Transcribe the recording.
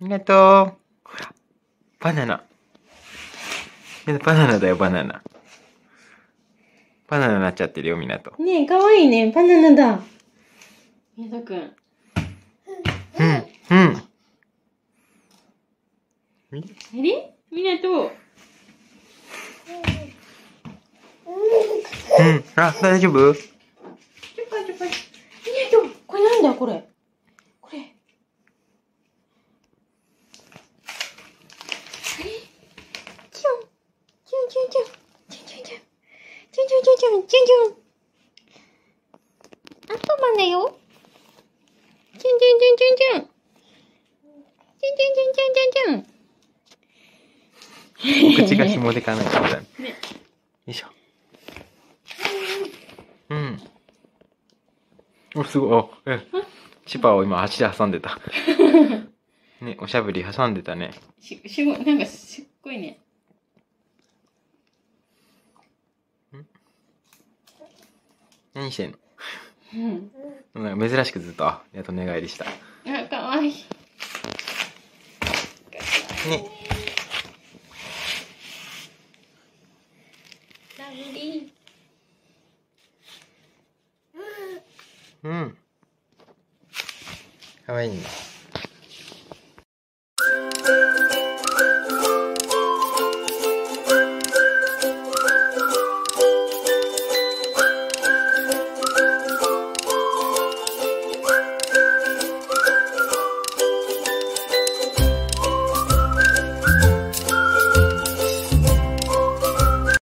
りがとう。ほら、バナナ。バナナだよ、バナナ。バナナになっちゃってるよ、みなと。ねえ、かわいいね。バナナだ。みなとくん。うん、うん。あれみなと。うん。あ、大丈夫？ちょぱちょぱ。みなと、これなんだ、これ？これ。あれチュン。チュンチュンチュン。チュンチュンチュン。チュンチュンチュンチュン。チュンチュン。アンパンマンだよ。チュンチュンチュンチュンチュン。チュンチュンチュンチュンチュン。口が紐でかないからだね。ねよいしょ。うん。お、すごい。お、うん。チパを今足で挟んでた。ね、おしゃぶり挟んでたね。し、しご、なんかすっごいね。何してんの？うん。なんか珍しくずっと、あ、やっと寝返りした。あ、かわいい。ね。ラブリうん。かわいいね。